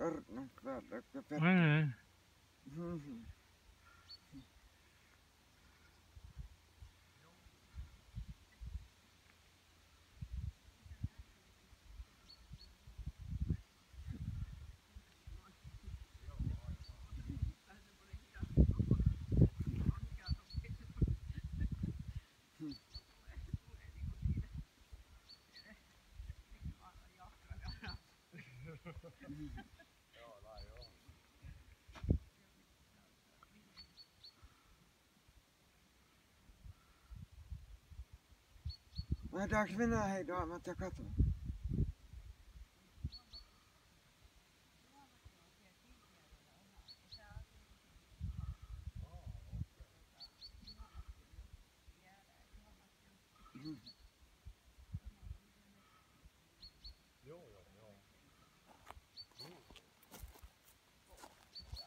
Örnen kväll, Maar daar is hij daar met de katten.